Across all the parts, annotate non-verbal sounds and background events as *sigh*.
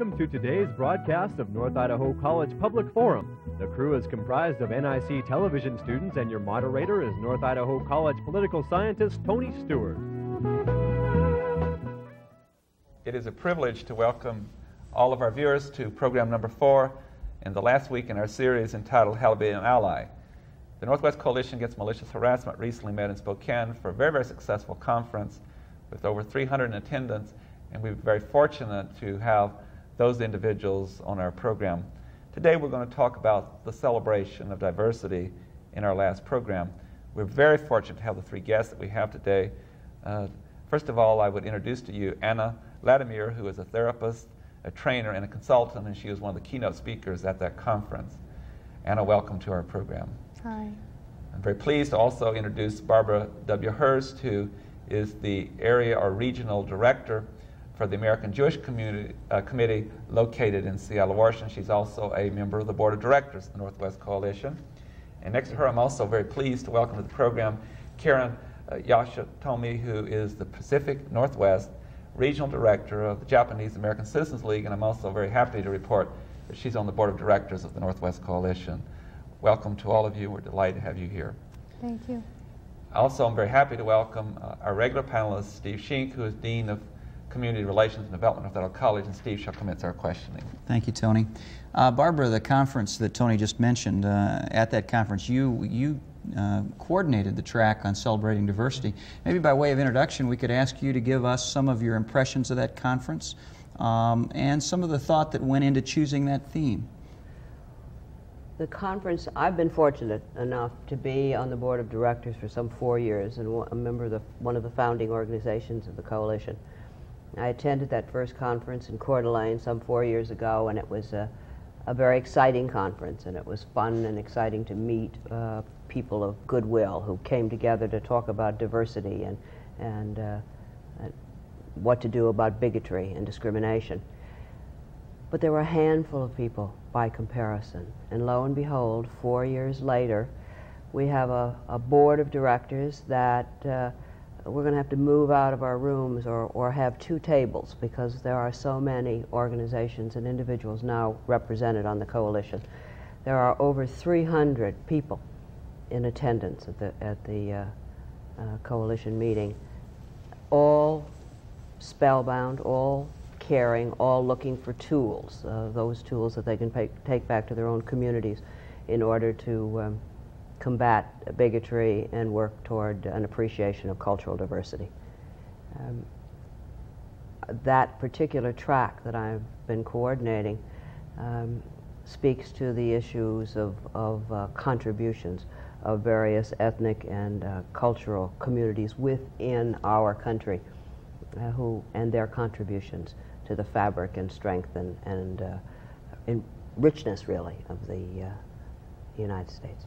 welcome to today's broadcast of North Idaho College Public Forum. The crew is comprised of NIC television students, and your moderator is North Idaho College political scientist Tony Stewart. It is a privilege to welcome all of our viewers to program number four in the last week in our series entitled an Ally. The Northwest Coalition Against Malicious Harassment recently met in Spokane for a very, very successful conference with over 300 in attendance, and we're very fortunate to have those individuals on our program. Today we're going to talk about the celebration of diversity in our last program. We're very fortunate to have the three guests that we have today. Uh, first of all, I would introduce to you Anna Latimer, who is a therapist, a trainer, and a consultant, and she was one of the keynote speakers at that conference. Anna, welcome to our program. Hi. I'm very pleased to also introduce Barbara W. Hurst, who is the area or regional director for the American Jewish Community, uh, Committee located in Seattle, Washington. She's also a member of the board of directors of the Northwest Coalition. And next to her, I'm also very pleased to welcome to the program Karen uh, Yoshitomi, who is the Pacific Northwest regional director of the Japanese American Citizens League, and I'm also very happy to report that she's on the board of directors of the Northwest Coalition. Welcome to all of you. We're delighted to have you here. Thank you. Also, I'm very happy to welcome uh, our regular panelist, Steve Schink, who is Dean of Community Relations and Development of Federal College, and Steve shall commence our questioning. Thank you, Tony. Uh, Barbara, the conference that Tony just mentioned, uh, at that conference, you, you uh, coordinated the track on celebrating diversity. Maybe by way of introduction, we could ask you to give us some of your impressions of that conference um, and some of the thought that went into choosing that theme. The conference, I've been fortunate enough to be on the board of directors for some four years and a member of the, one of the founding organizations of the coalition. I attended that first conference in Coeur d'Alene some four years ago, and it was a, a very exciting conference, and it was fun and exciting to meet uh, people of goodwill who came together to talk about diversity and, and uh, what to do about bigotry and discrimination. But there were a handful of people by comparison. And lo and behold, four years later, we have a, a board of directors that uh, we're going to have to move out of our rooms or, or have two tables because there are so many organizations and individuals now represented on the coalition. There are over 300 people in attendance at the, at the uh, uh, coalition meeting, all spellbound, all caring, all looking for tools, uh, those tools that they can pay, take back to their own communities in order to um, combat bigotry and work toward an appreciation of cultural diversity. Um, that particular track that I've been coordinating um, speaks to the issues of, of uh, contributions of various ethnic and uh, cultural communities within our country uh, who, and their contributions to the fabric and strength and, and, uh, richness, really, of the uh, United States.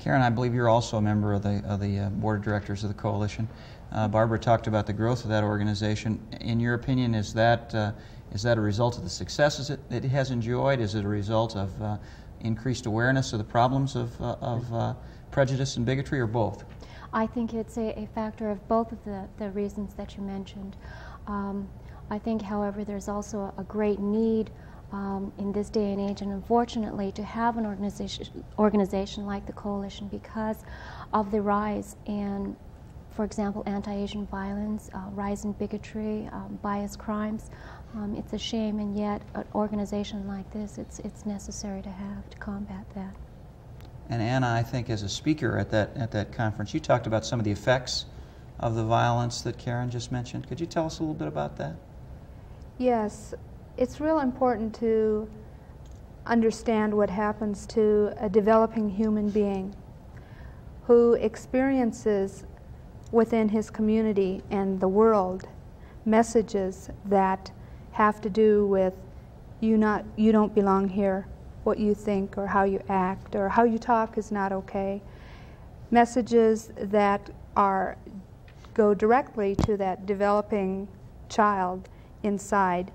Karen, I believe you're also a member of the, of the uh, board of directors of the coalition. Uh, Barbara talked about the growth of that organization. In your opinion, is that, uh, is that a result of the successes it, it has enjoyed? Is it a result of uh, increased awareness of the problems of, uh, of uh, prejudice and bigotry, or both? I think it's a, a, factor of both of the, the reasons that you mentioned. Um, I think, however, there's also a great need um, in this day and age, and unfortunately, to have an organization, organization like the Coalition because of the rise in, for example, anti-Asian violence, uh, rise in bigotry, um, bias crimes. Um, it's a shame, and yet an organization like this, it's, it's necessary to have to combat that. And Anna, I think as a speaker at that, at that conference, you talked about some of the effects of the violence that Karen just mentioned. Could you tell us a little bit about that? Yes, it's real important to understand what happens to a developing human being who experiences within his community and the world messages that have to do with you not you don't belong here what you think or how you act or how you talk is not okay. Messages that are go directly to that developing child inside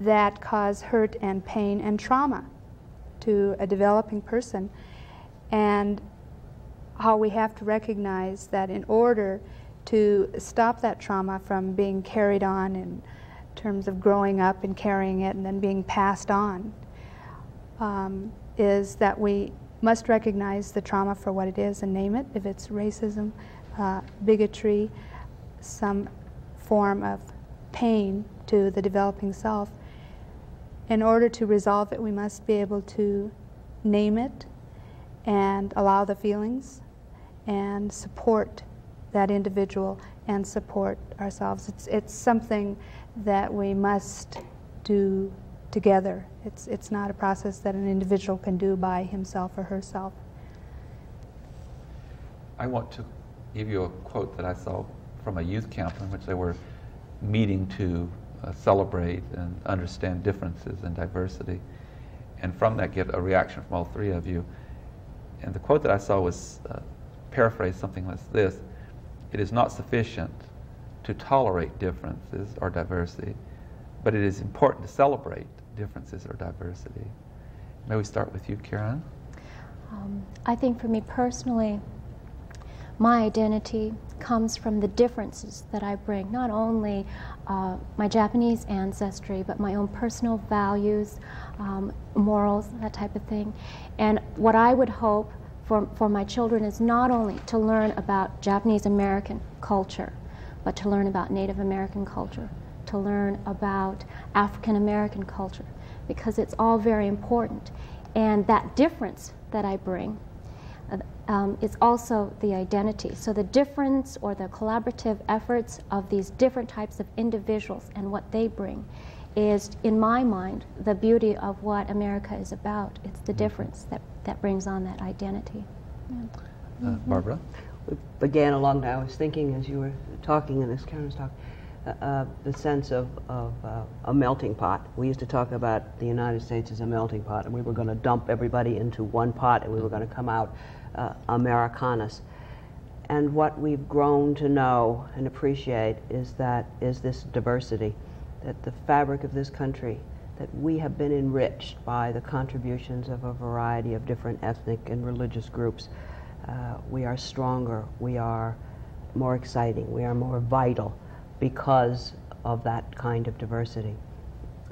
that cause hurt and pain and trauma to a developing person. And how we have to recognize that in order to stop that trauma from being carried on in terms of growing up and carrying it and then being passed on, um, is that we must recognize the trauma for what it is and name it. If it's racism, uh, bigotry, some form of pain to the developing self, in order to resolve it, we must be able to name it and allow the feelings and support that individual and support ourselves. It's, it's something that we must do together. It's, it's not a process that an individual can do by himself or herself. I want to give you a quote that I saw from a youth camp in which they were meeting to uh, celebrate and understand differences and diversity. And from that, get a reaction from all three of you. And the quote that I saw was uh, paraphrased something like this It is not sufficient to tolerate differences or diversity, but it is important to celebrate differences or diversity. May we start with you, Karen? Um, I think for me personally, my identity comes from the differences that I bring, not only uh, my Japanese ancestry, but my own personal values, um, morals, that type of thing. And what I would hope for, for my children is not only to learn about Japanese American culture, but to learn about Native American culture, to learn about African American culture, because it's all very important. And that difference that I bring um, is also the identity. So the difference or the collaborative efforts of these different types of individuals and what they bring is, in my mind, the beauty of what America is about. It's the mm-hmm. difference that, that brings on that identity. Yeah. Uh, Barbara? We began a long time. I was thinking as you were talking in this Karen was talking, uh, uh, the sense of, of uh, a melting pot. We used to talk about the United States as a melting pot, and we were going to dump everybody into one pot, and we were going to come out uh, Americanus. And what we've grown to know and appreciate is that is this diversity, that the fabric of this country, that we have been enriched by the contributions of a variety of different ethnic and religious groups. Uh, we are stronger, we are more exciting, we are more vital because of that kind of diversity.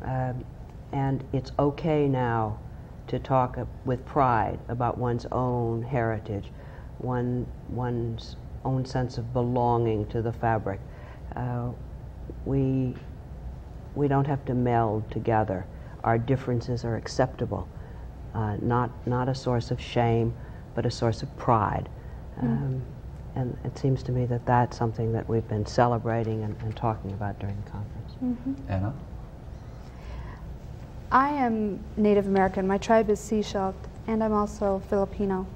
Um, and it's okay now to talk with pride about one's own heritage, one, one's own sense of belonging to the fabric. Uh, we, we don't have to meld together. Our differences are acceptable, uh, not, not a source of shame, but a source of pride. Mm. Um, and it seems to me that that's something that we've been celebrating and, and talking about during the conference. Mm-hmm. Anna? I am Native American. My tribe is Sechelt, and I'm also Filipino.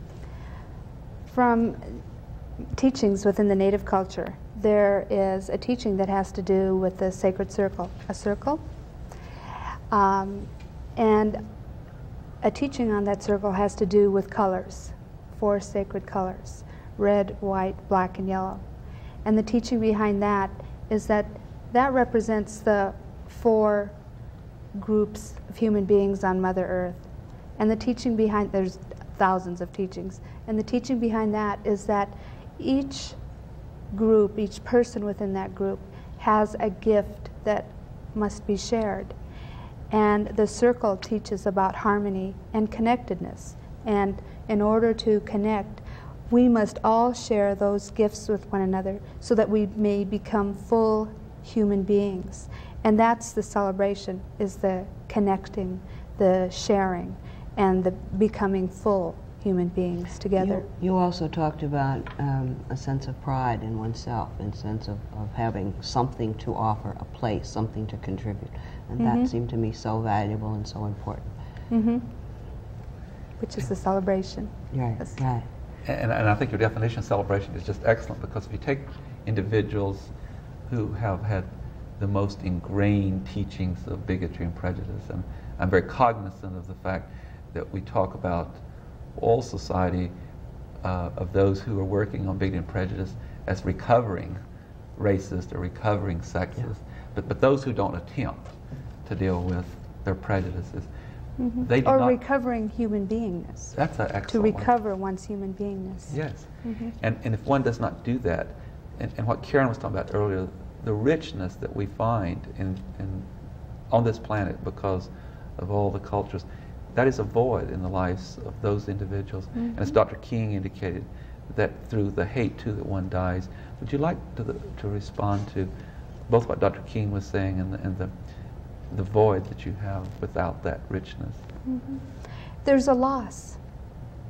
From teachings within the Native culture, there is a teaching that has to do with the sacred circle, a circle. Um, and a teaching on that circle has to do with colors, four sacred colors red, white, black, and yellow. And the teaching behind that is that that represents the four groups of human beings on Mother Earth. And the teaching behind, there's thousands of teachings, and the teaching behind that is that each group, each person within that group, has a gift that must be shared. And the circle teaches about harmony and connectedness. And in order to connect, we must all share those gifts with one another so that we may become full human beings. And that's the celebration, is the connecting, the sharing, and the becoming full human beings together. You, you also talked about um, a sense of pride in oneself, and sense of, of having something to offer, a place, something to contribute. And mm-hmm. that seemed to me so valuable and so important. Mm-hmm. Which is the celebration. Right, yes. right. And, and I think your definition of celebration is just excellent because if you take individuals who have had the most ingrained teachings of bigotry and prejudice. And I'm very cognizant of the fact that we talk about all society uh, of those who are working on bigotry and prejudice as recovering racist or recovering sexist. Yeah. But, but those who don't attempt to deal with their prejudices, mm-hmm. they or not, recovering human beingness. That's an excellent To recover one. one's human beingness. Yes. Mm-hmm. And, and if one does not do that, and, and what Karen was talking about earlier, the richness that we find in, in, on this planet because of all the cultures, that is a void in the lives of those individuals. Mm-hmm. And as Dr. King indicated, that through the hate too that one dies. Would you like to, the, to respond to both what Dr. King was saying and the, and the, the void that you have without that richness? Mm-hmm. There's a loss.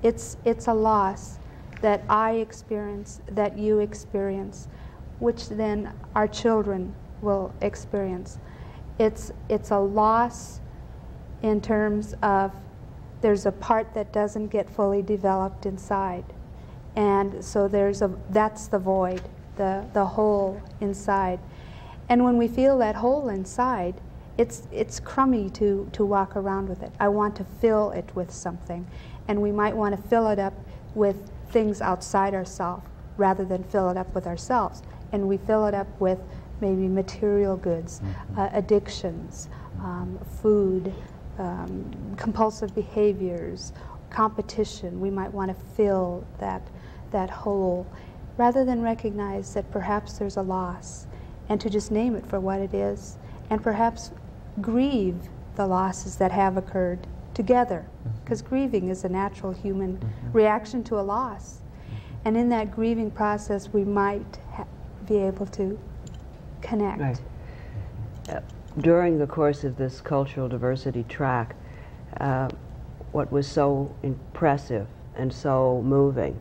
It's, it's a loss that I experience, that you experience, which then our children will experience. It's, it's a loss in terms of there's a part that doesn't get fully developed inside. And so there's a, that's the void, the, the hole inside. And when we feel that hole inside, it's, it's crummy to, to walk around with it. I want to fill it with something. And we might want to fill it up with things outside ourselves rather than fill it up with ourselves. And we fill it up with maybe material goods, mm-hmm. uh, addictions, um, food, um, compulsive behaviors, competition. We might want to fill that that hole rather than recognize that perhaps there's a loss and to just name it for what it is and perhaps grieve the losses that have occurred together because mm-hmm. grieving is a natural human mm-hmm. reaction to a loss and in that grieving process we might be able to connect right. uh, during the course of this cultural diversity track uh, what was so impressive and so moving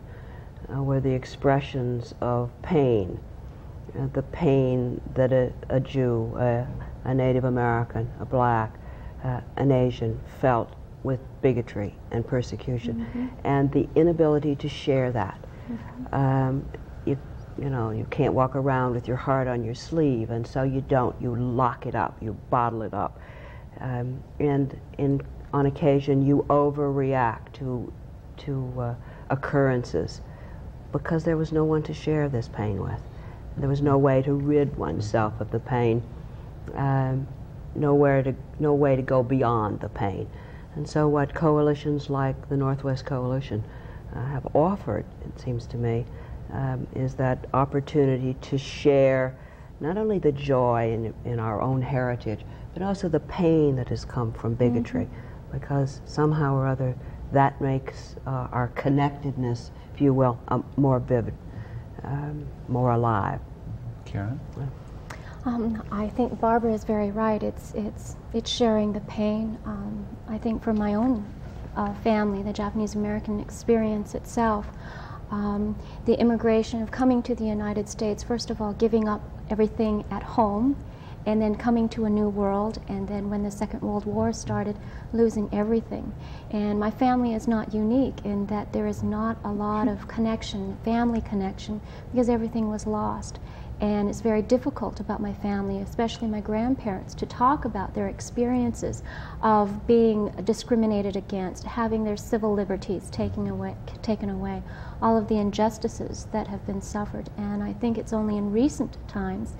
uh, were the expressions of pain. Uh, the pain that a, a Jew, a, a, Native American, a black, uh, an Asian felt with bigotry and persecution, mm-hmm. and the inability to share that. Mm-hmm. Um, you, you know, you can't walk around with your heart on your sleeve, and so you don't. You lock it up, you bottle it up, um, and in, on occasion you overreact to to uh, occurrences because there was no one to share this pain with. There was no way to rid oneself of the pain, um, nowhere to, no way to go beyond the pain. And so, what coalitions like the Northwest Coalition uh, have offered, it seems to me, um, is that opportunity to share not only the joy in, in our own heritage, but also the pain that has come from bigotry, mm-hmm. because somehow or other that makes uh, our connectedness if you will, um, more vivid, um, more alive. Karen? Um, I think Barbara is very right. It's, it's, it's sharing the pain. Um, I think for my own uh, family, the Japanese American experience itself, um, the immigration of coming to the United States, first of all, giving up everything at home and then coming to a new world, and then when the Second World War started, losing everything. And my family is not unique in that there is not a lot of connection, family connection, because everything was lost. And it's very difficult about my family, especially my grandparents, to talk about their experiences of being discriminated against, having their civil liberties taken away, taken away, all of the injustices that have been suffered. And I think it's only in recent times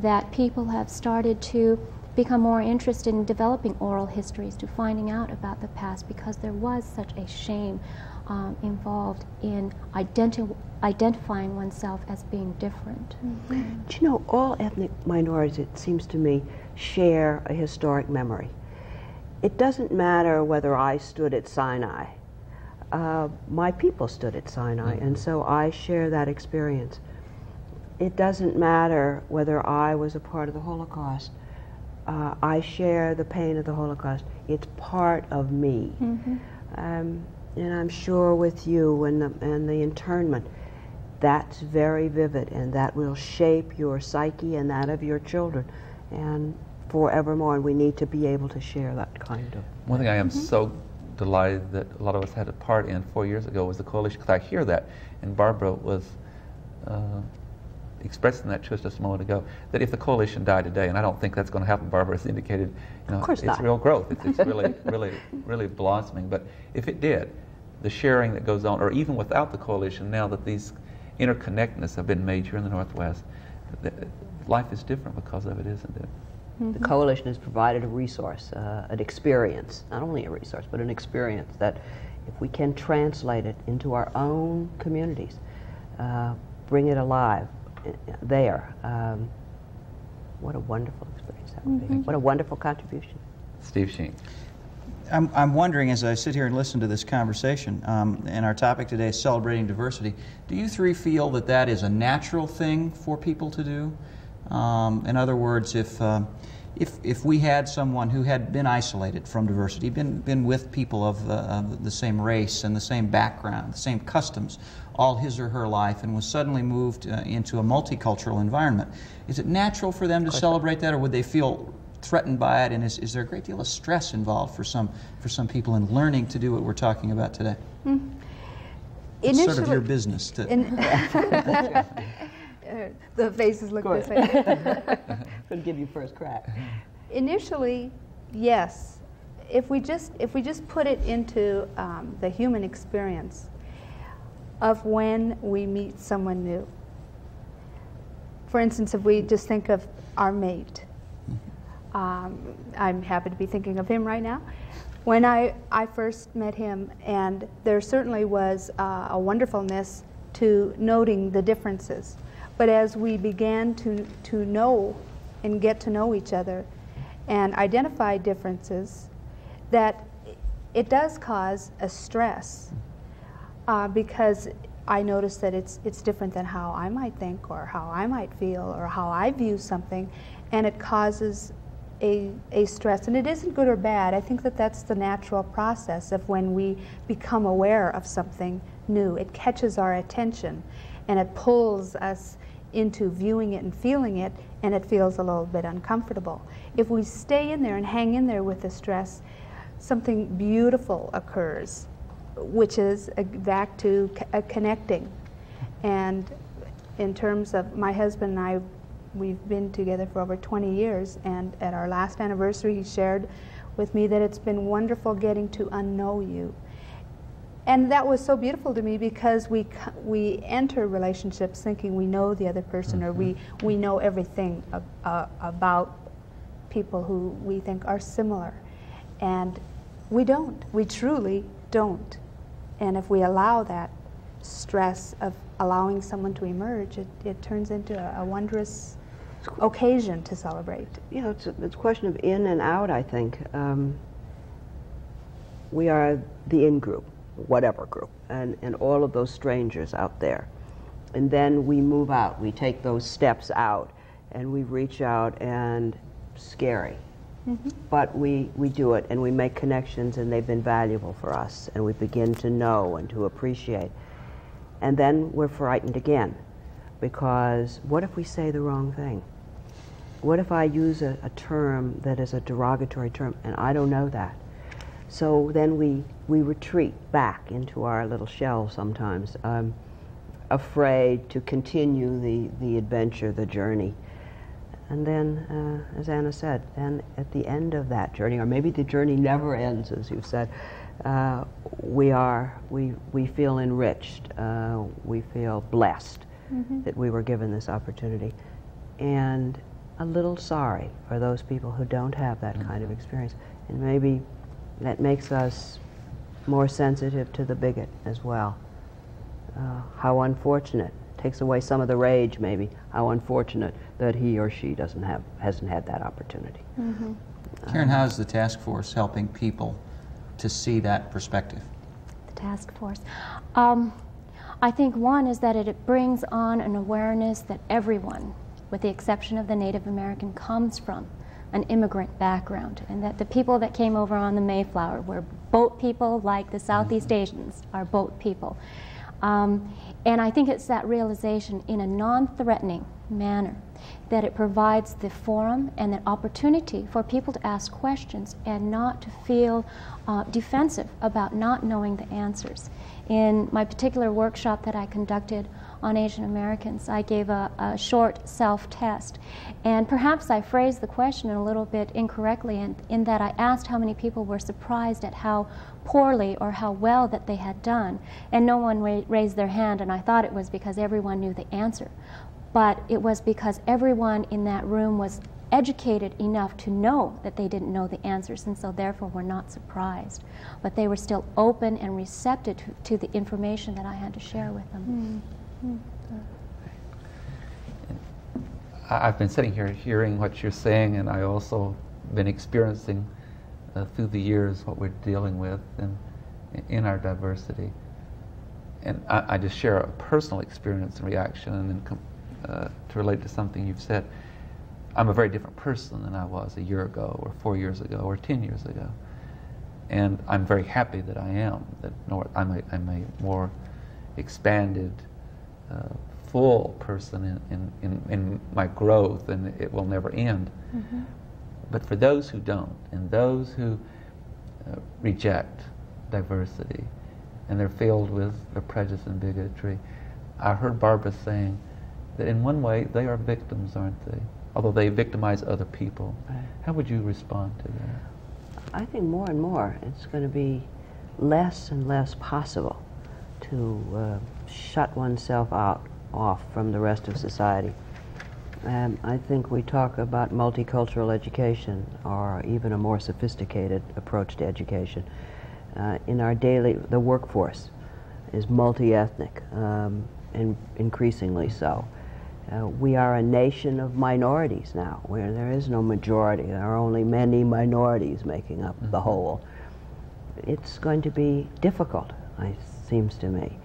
that people have started to become more interested in developing oral histories, to finding out about the past, because there was such a shame um, involved in identi- identifying oneself as being different. Mm-hmm. Do you know, all ethnic minorities, it seems to me, share a historic memory. It doesn't matter whether I stood at Sinai. Uh, my people stood at Sinai, mm-hmm. and so I share that experience it doesn't matter whether I was a part of the Holocaust. Uh, I share the pain of the Holocaust. It's part of me. Mm-hmm. Um, and I'm sure with you and the, and the internment, that's very vivid and that will shape your psyche and that of your children and forevermore. And we need to be able to share that kind of. One thing I am mm-hmm. so delighted that a lot of us had a part in four years ago was the coalition, because I hear that, and Barbara was. Uh, expressing that to just a moment ago, that if the coalition died today, and I don't think that's going to happen, Barbara has indicated, you know, of course it's not. real growth. It's, it's really, *laughs* really, really blossoming. But if it did, the sharing that goes on, or even without the coalition, now that these interconnectedness have been made here in the Northwest, life is different because of it, isn't it? Mm-hmm. The coalition has provided a resource, uh, an experience, not only a resource, but an experience that if we can translate it into our own communities, uh, bring it alive, there. Um, what a wonderful experience that would be. What a wonderful contribution. Steve Sheen. I'm, I'm wondering as I sit here and listen to this conversation, um, and our topic today is celebrating diversity, do you three feel that that is a natural thing for people to do? Um, in other words, if, uh, if, if we had someone who had been isolated from diversity, been, been with people of the, of the same race and the same background, the same customs, all his or her life, and was suddenly moved uh, into a multicultural environment, is it natural for them to celebrate that, or would they feel threatened by it, and is, is there a great deal of stress involved for some, for some people in learning to do what we're talking about today? It's sort of your business to. In- Uh, *laughs* *laughs* the faces look this way. Going to give you first crack. Initially, yes. If we just if we just put it into um, the human experience of when we meet someone new. For instance, if we just think of our mate, um, I'm happy to be thinking of him right now. When I, I first met him, and there certainly was uh, a wonderfulness to noting the differences. But as we began to, to know and get to know each other and identify differences, that it does cause a stress uh, because I notice that it's, it's different than how I might think or how I might feel or how I view something, and it causes a, a stress. And it isn't good or bad. I think that that's the natural process of when we become aware of something new. It catches our attention and it pulls us into viewing it and feeling it, and it feels a little bit uncomfortable. If we stay in there and hang in there with the stress, something beautiful occurs, which is back to uh, connecting. And in terms of my husband and I, we've been together for over 20 years, and at our last anniversary, he shared with me that it's been wonderful getting to unknow you. And that was so beautiful to me because we, we enter relationships thinking we know the other person or we, we know everything ab- uh, about people who we think are similar. And we don't. We truly don't. And if we allow that stress of allowing someone to emerge, it, it turns into a, a wondrous occasion to celebrate. You know, it's a, it's a question of in and out, I think. Um, we are the in group, whatever group, and, and all of those strangers out there. And then we move out, we take those steps out, and we reach out and scary. But we, we do it and we make connections and they've been valuable for us and we begin to know and to appreciate. And then we're frightened again because what if we say the wrong thing? What if I use a, a term that is a derogatory term and I don't know that? So then we, we retreat back into our little shell sometimes, um, afraid to continue the, the adventure, the journey. And then, uh, as Anna said, then at the end of that journey, or maybe the journey never ends, as you've said, uh, we are, we, we feel enriched, uh, we feel blessed that we were given this opportunity, and a little sorry for those people who don't have that kind of experience. And maybe that makes us more sensitive to the bigot as well. Uh, how unfortunate. Takes away some of the rage, maybe. How unfortunate that he or she doesn't have, hasn't had that opportunity. Karen, how is the task force helping people to see that perspective? the task force. Um, I think one is that it brings on an awareness that everyone, with the exception of the Native American, comes from an immigrant background, and that the people that came over on the Mayflower were boat people like the Southeast Asians are boat people. Um, and I think it's that realization in a non threatening manner that it provides the forum and the opportunity for people to ask questions and not to feel uh, defensive about not knowing the answers. In my particular workshop that I conducted on Asian Americans, I gave a, a short self test. And perhaps I phrased the question a little bit incorrectly in, in that I asked how many people were surprised at how poorly or how well that they had done. And no one ra- raised their hand, and I thought it was because everyone knew the answer. But it was because everyone in that room was educated enough to know that they didn't know the answers, and so therefore were not surprised. But they were still open and receptive to, to the information that I had to share with them. Hmm. I've been sitting here hearing what you're saying, and I also been experiencing uh, through the years what we're dealing with in, in our diversity. And I, I just share a personal experience and reaction, and then uh, to relate to something you've said. I'm a very different person than I was a year ago, or four years ago, or ten years ago. And I'm very happy that I am. That I'm a, I'm a more expanded, full person in, in, in, in, my growth, and it will never end. Mm-hmm. But for those who don't, and those who uh, reject diversity, and they're filled with the prejudice and bigotry, I heard Barbara saying that in one way they are victims, aren't they? Although they victimize other people. Right. How would you respond to that? I think more and more it's going to be less and less possible to uh, shut oneself out off from the rest of society. Um, I think we talk about multicultural education or even a more sophisticated approach to education. Uh, in our daily, the workforce is multi-ethnic, um, and increasingly so. Uh, we are a nation of minorities now, where there is no majority. There are only many minorities making up mm-hmm. the whole. It's going to be difficult, it seems to me,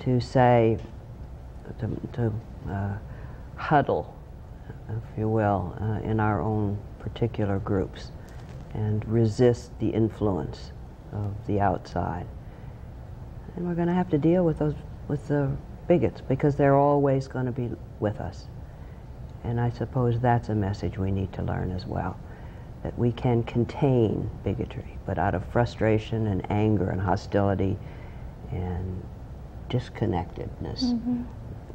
to say, to, to uh, huddle, if you will, uh, in our own particular groups and resist the influence of the outside. And we're going to have to deal with those, with the bigots because they're always going to be with us. And I suppose that's a message we need to learn as well that we can contain bigotry, but out of frustration and anger and hostility and disconnectedness, mm-hmm.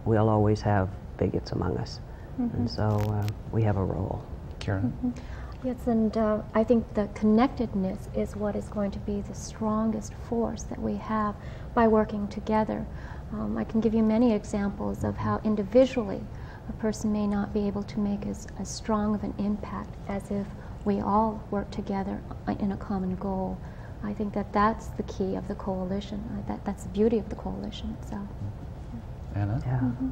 we'll always have bigots among us. Mm-hmm. And so uh, we have a role. Karen? Mm-hmm. Yes, and uh, I think the connectedness is what is going to be the strongest force that we have by working together. Um, I can give you many examples of how individually a person may not be able to make as, as strong of an impact as if we all work together in a common goal. I think that that's the key of the coalition. Uh, that, that's the beauty of the coalition itself. Anna? Yeah. Mm-hmm.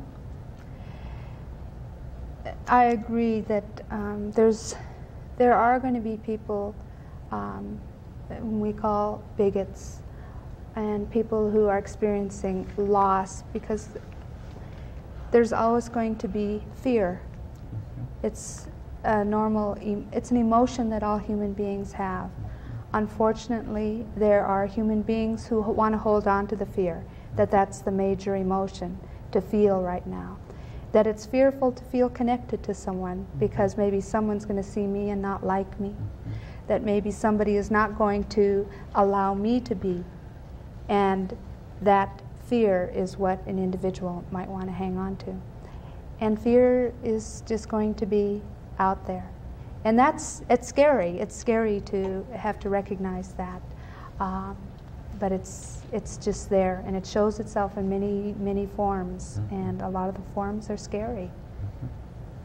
I agree that um, there's, there are going to be people um, we call bigots and people who are experiencing loss because there's always going to be fear. Mm-hmm. It's a normal, it's an emotion that all human beings have. Unfortunately, there are human beings who want to hold on to the fear, that that's the major emotion to feel right now. That it's fearful to feel connected to someone mm-hmm. because maybe someone's going to see me and not like me. Mm-hmm. That maybe somebody is not going to allow me to be and that fear is what an individual might want to hang on to. And fear is just going to be out there. And that's, it's scary. It's scary to have to recognize that. Um, but it's, it's just there, and it shows itself in many, many forms, mm-hmm. and a lot of the forms are scary. Mm-hmm.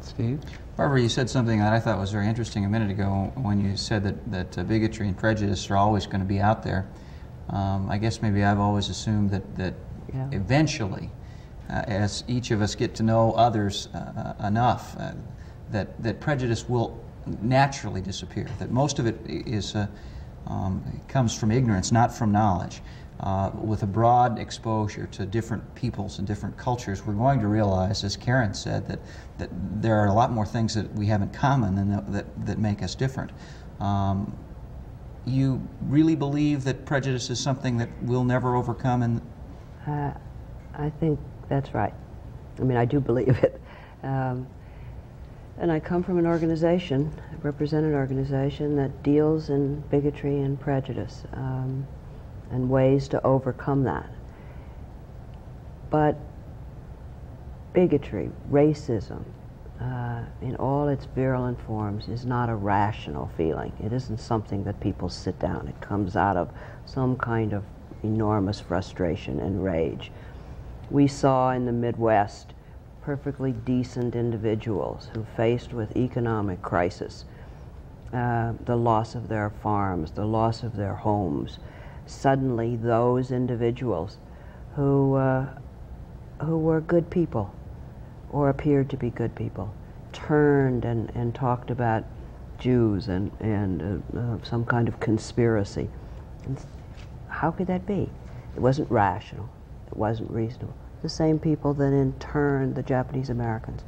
Steve? Barbara, you said something that I thought was very interesting a minute ago when you said that, that uh, bigotry and prejudice are always going to be out there. Um, I guess maybe I've always assumed that, that yeah. eventually, uh, as each of us get to know others uh, uh, enough, uh, that, that prejudice will naturally disappear, that most of it is, uh, um, comes from ignorance, not from knowledge. Uh, with a broad exposure to different peoples and different cultures, we're going to realize, as Karen said, that, that there are a lot more things that we have in common than that, that, that make us different. Um, you really believe that prejudice is something that we'll never overcome? And uh, I think that's right. I mean, I do believe it. Um, and I come from an organization, I represent an organization that deals in bigotry and prejudice um, and ways to overcome that. But bigotry, racism, uh, in all its virulent forms is not a rational feeling. It isn't something that people sit down. It comes out of some kind of enormous frustration and rage. We saw in the Midwest perfectly decent individuals who faced with economic crisis, uh, the loss of their farms, the loss of their homes. Suddenly, those individuals who, uh, who were good people or appeared to be good people turned and, and talked about Jews and, and uh, uh, some kind of conspiracy. How could that be? It wasn't rational. It wasn't reasonable. The same people that interned the Japanese Americans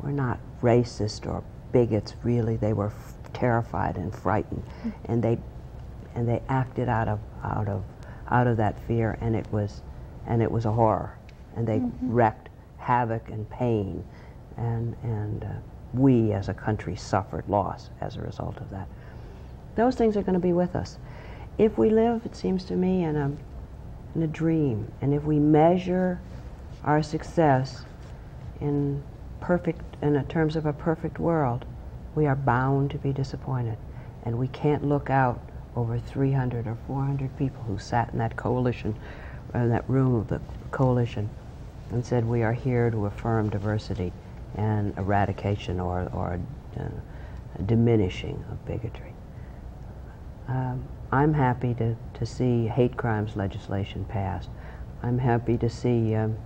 were not racist or bigots, really. They were f- terrified and frightened. Mm-hmm. And they, and they acted out of, out, of, out of that fear, and it was, and it was a horror. And they mm-hmm. wreaked havoc and pain. And, and uh, we as a country suffered loss as a result of that. Those things are going to be with us. If we live, it seems to me, in a, in a dream, and if we measure our success in perfect, in terms of a perfect world, we are bound to be disappointed. And we can't look out over 300 or 400 people who sat in that coalition, in that room of the coalition, and said, We are here to affirm diversity and eradication or, or uh, diminishing of bigotry. Um, I'm happy to, to see hate crimes legislation passed. I'm happy to see um,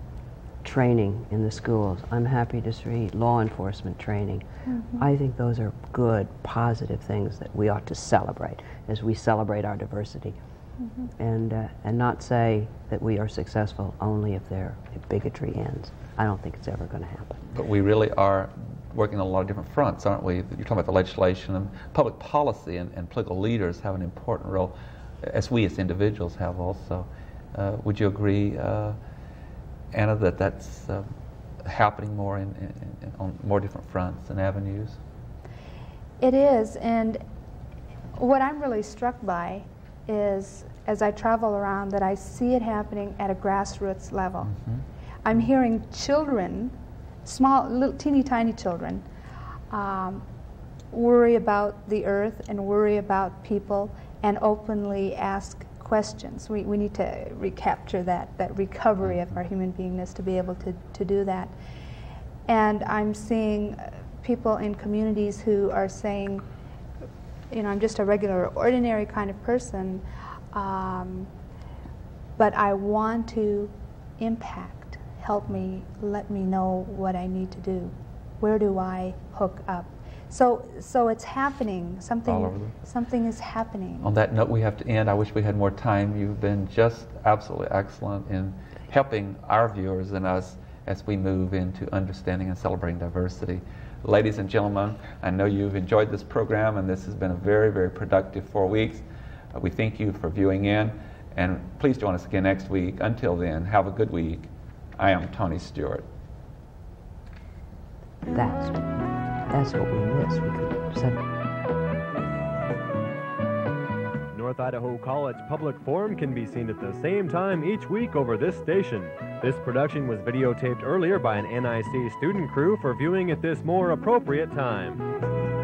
training in the schools. I'm happy to see law enforcement training. Mm-hmm. I think those are good, positive things that we ought to celebrate as we celebrate our diversity. Mm-hmm. And, uh, and not say that we are successful only if, their if bigotry ends. I don't think it's ever going to happen. But we really are working on a lot of different fronts, aren't we? You're talking about the legislation and public policy and, and political leaders have an important role, as we as individuals have also. Uh, would you agree, uh, Anna, that that's uh, happening more in, in, in, on more different fronts and avenues? It is, and what I'm really struck by is as I travel around that I see it happening at a grassroots level. Mm-hmm. I'm hearing children, small, little, teeny tiny children, um, worry about the earth and worry about people and openly ask questions. We, we need to recapture that, that recovery of our human beingness to be able to, to do that. And I'm seeing people in communities who are saying, you know, I'm just a regular, ordinary kind of person, um, but I want to impact. Help me, let me know what I need to do. Where do I hook up? So, so it's happening. Something, something is happening. On that note, we have to end. I wish we had more time. You've been just absolutely excellent in helping our viewers and us as we move into understanding and celebrating diversity. Ladies and gentlemen, I know you've enjoyed this program, and this has been a very, very productive four weeks. Uh, we thank you for viewing in, and please join us again next week. Until then, have a good week. I am Tony Stewart. That's, that's what we miss. We could send North Idaho College Public Forum can be seen at the same time each week over this station. This production was videotaped earlier by an NIC student crew for viewing at this more appropriate time.